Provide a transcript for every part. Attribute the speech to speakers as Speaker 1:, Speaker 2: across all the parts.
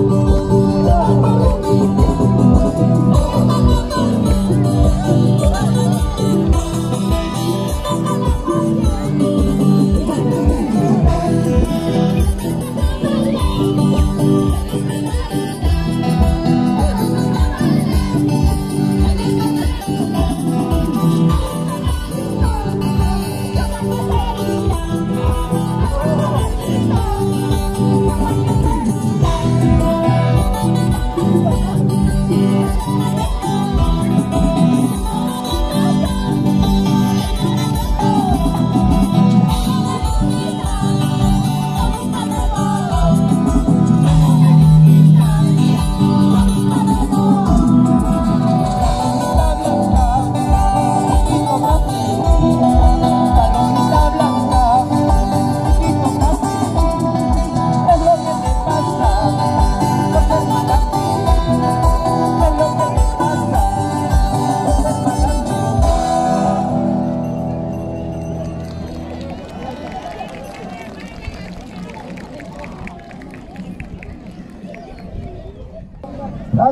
Speaker 1: Oh,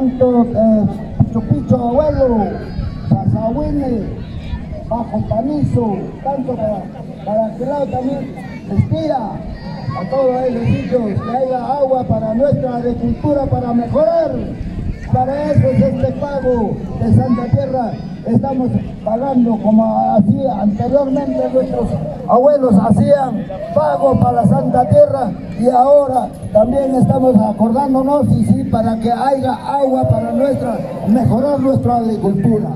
Speaker 1: Machu Picchu Abuelo, Pasahuine, Bajo Panizo, tanto para, para aquel lado también, Espira, a todos sitios que haya agua para nuestra agricultura, para mejorar. Para eso es este pago de Santa Tierra. Estamos pagando como hacía anteriormente nuestros abuelos hacían pago para Santa Tierra y ahora también estamos acordándonos y sí para que haya agua para nuestra mejorar nuestra agricultura.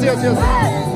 Speaker 2: Messias, Jesus.